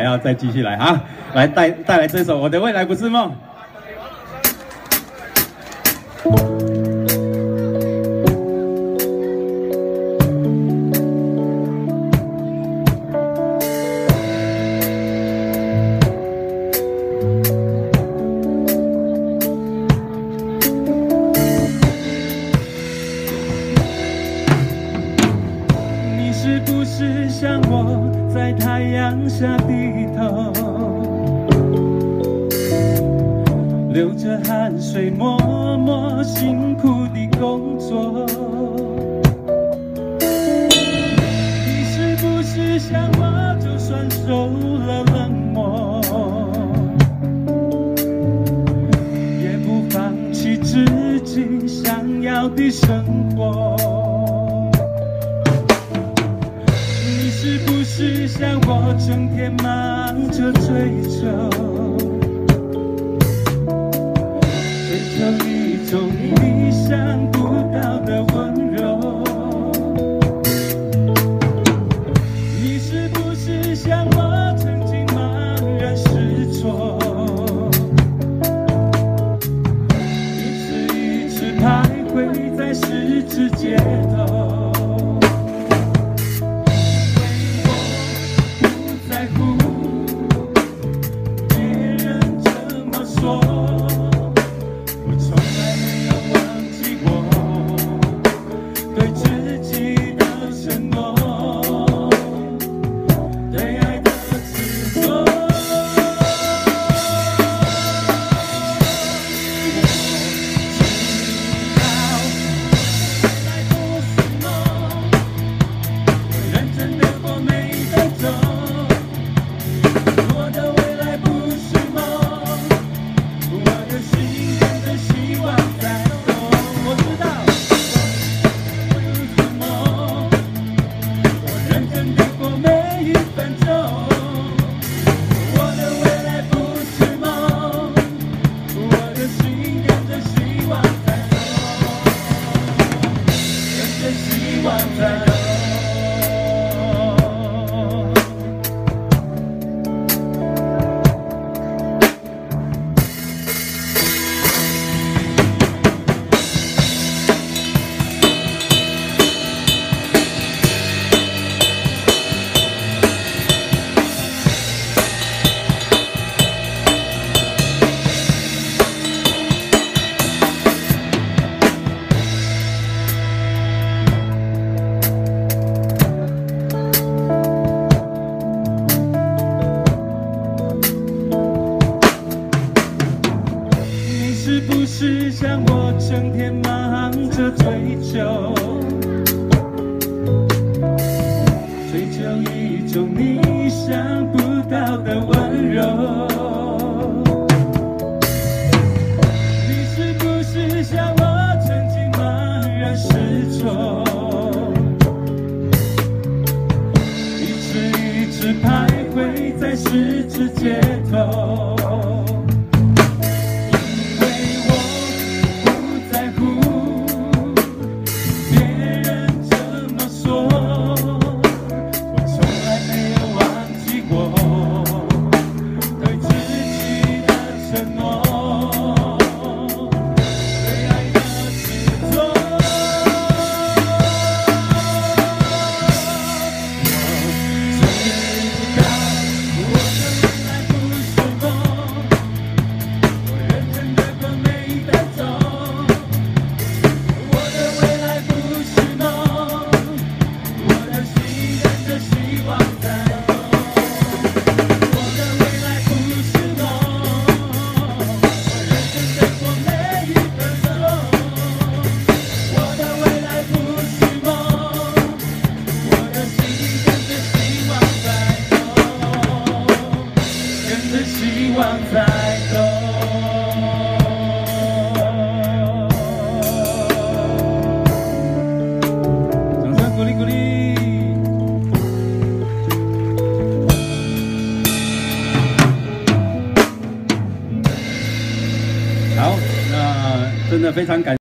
还要再继续来啊！来带带来这首《我的未来不是梦》。不是像我在太阳下低头，流着汗水默默辛苦的工作？我，整天忙着追求，追求一种你想不到的温柔？你是不是像我，曾经茫然失措，一次一次徘徊在十字街头？整天忙着追求，追求一种你想不到的温柔？你是不是像我，曾经茫然失措，一次一次徘徊在十字街头？非常感。